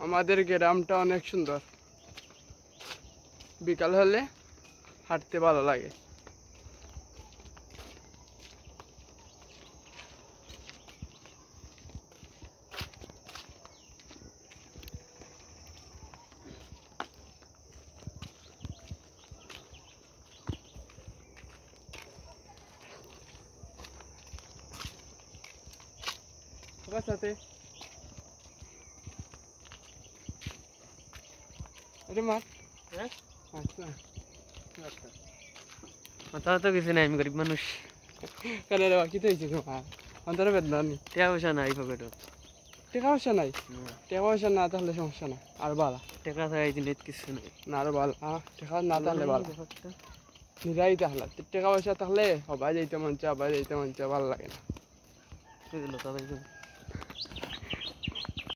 আমাদের গ্রামটা অনেক সুন্দর। বিকাল হলে হাঁটতে ভালো লাগে। সাথে আরে মার। হ্যাঁ? আচ্ছা। আচ্ছা। মাথা তো কিছু নাই আমি গরিব মানুষ। কেন রে বাকি তো হয়েছে তোমার অন্তরে বেদনা নেই টাকা পয়সা নাই পকেটত। টাকা পয়সা নাই? টাকা পয়সা না তাহলে সমস্যা নাই। আর বালা। টাকা ছাড়া এই জিনিস কিছু নাই। না আর বালা টাকা না তাহলে বালা। নিরাই তাহলে। টাকা পয়সা তাহলে হবাই যাইতে মন চা হবাই যাইতে মন চা ভালো লাগে না। বুঝলো